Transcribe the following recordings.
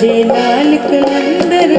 जे लाल कलंदर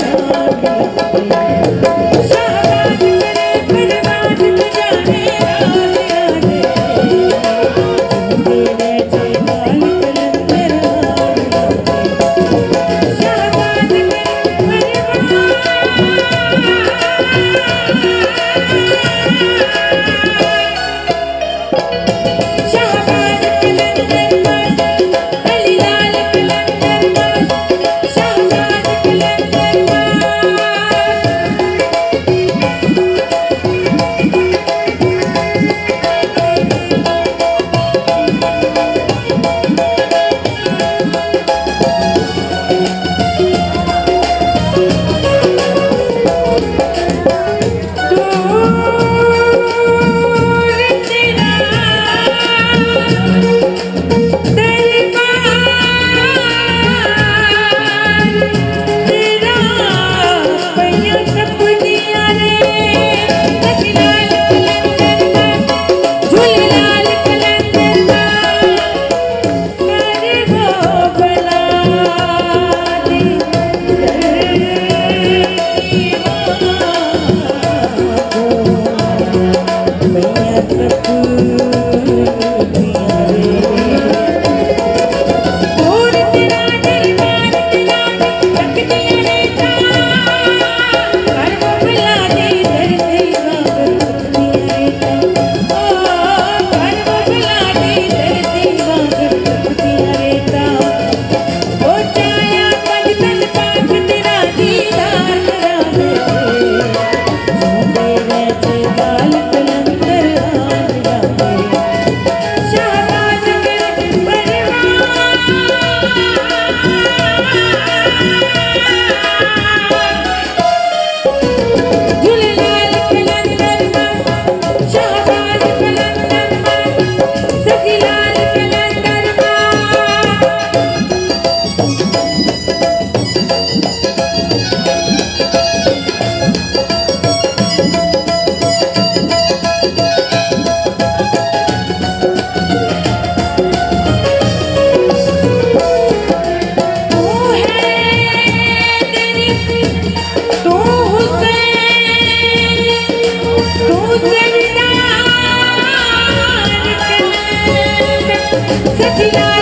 लाल